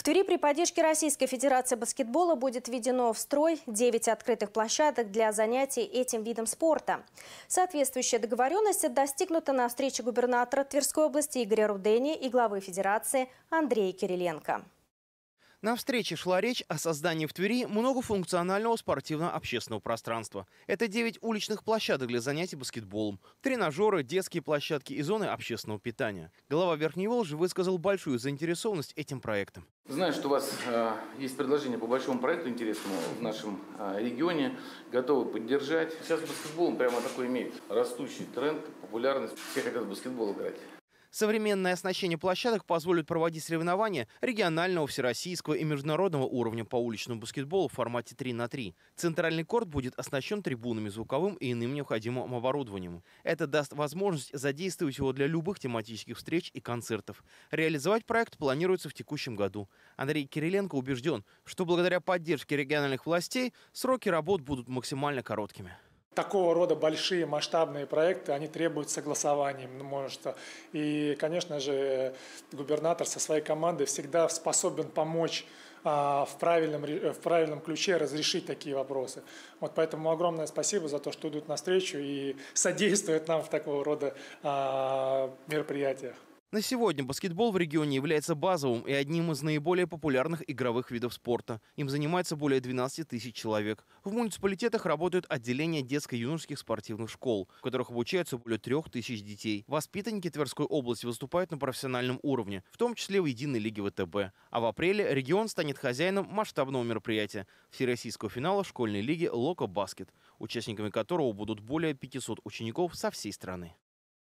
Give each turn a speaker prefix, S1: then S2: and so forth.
S1: В Твери при поддержке Российской Федерации баскетбола будет введено в строй 9 открытых площадок для занятий этим видом спорта. Соответствующая договоренность достигнута на встрече губернатора Тверской области Игоря Рудени и главы Федерации Андрея Кириленко.
S2: На встрече шла речь о создании в Твери многофункционального спортивно-общественного пространства. Это 9 уличных площадок для занятий баскетболом, тренажеры, детские площадки и зоны общественного питания. Глава Верхней Волжи высказал большую заинтересованность этим проектом.
S3: Знаю, что у вас э, есть предложение по большому проекту интересному в нашем э, регионе. Готовы поддержать. Сейчас баскетбол прямо такой имеет растущий тренд, популярность. Все хотят в баскетбол играть.
S2: Современное оснащение площадок позволит проводить соревнования регионального, всероссийского и международного уровня по уличному баскетболу в формате 3 на 3. Центральный корт будет оснащен трибунами, звуковым и иным необходимым оборудованием. Это даст возможность задействовать его для любых тематических встреч и концертов. Реализовать проект планируется в текущем году. Андрей Кириленко убежден, что благодаря поддержке региональных властей сроки работ будут максимально короткими.
S4: Такого рода большие масштабные проекты, они требуют согласования. Ну, может, и, конечно же, губернатор со своей командой всегда способен помочь а, в правильном, в правильном ключе разрешить такие вопросы. Вот поэтому огромное спасибо за то, что идут навстречу и содействуют нам в такого рода а, мероприятиях.
S2: На сегодня баскетбол в регионе является базовым и одним из наиболее популярных игровых видов спорта. Им занимается более 12 тысяч человек. В муниципалитетах работают отделения детско-юношеских спортивных школ, в которых обучаются более трех тысяч детей. Воспитанники Тверской области выступают на профессиональном уровне, в том числе в единой лиге ВТБ. А в апреле регион станет хозяином масштабного мероприятия – всероссийского финала школьной лиги «Локо Баскет», участниками которого будут более 500 учеников со всей страны.